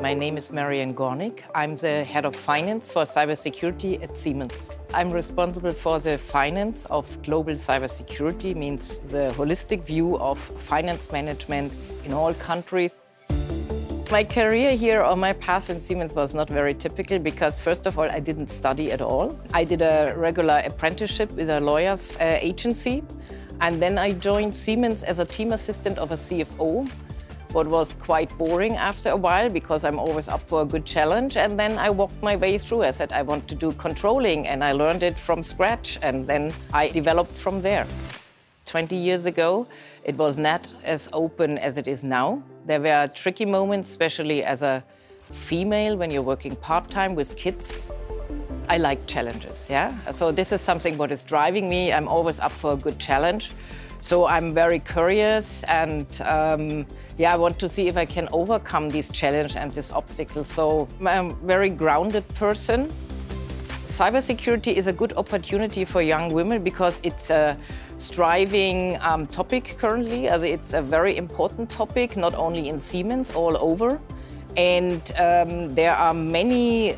My name is Marion Gornik. I'm the head of finance for cybersecurity at Siemens. I'm responsible for the finance of global cybersecurity, means the holistic view of finance management in all countries. My career here or my path in Siemens was not very typical because, first of all, I didn't study at all. I did a regular apprenticeship with a lawyer's uh, agency. And then I joined Siemens as a team assistant of a CFO what was quite boring after a while because I'm always up for a good challenge. And then I walked my way through. I said I want to do controlling and I learned it from scratch and then I developed from there. 20 years ago, it was not as open as it is now. There were tricky moments, especially as a female when you're working part-time with kids. I like challenges, yeah? So this is something what is driving me. I'm always up for a good challenge. So I'm very curious and um, yeah, I want to see if I can overcome this challenge and this obstacle. So I'm a very grounded person. Cybersecurity is a good opportunity for young women because it's a striving um, topic currently. It's a very important topic, not only in Siemens, all over. And um, there are many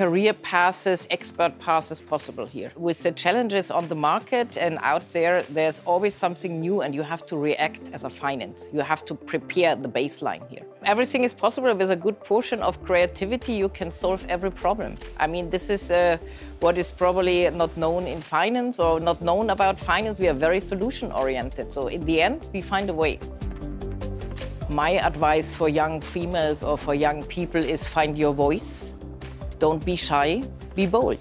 career passes, expert passes possible here. With the challenges on the market and out there, there's always something new and you have to react as a finance. You have to prepare the baseline here. Everything is possible with a good portion of creativity. You can solve every problem. I mean, this is uh, what is probably not known in finance or not known about finance. We are very solution oriented. So in the end, we find a way. My advice for young females or for young people is find your voice don't be shy, be bold.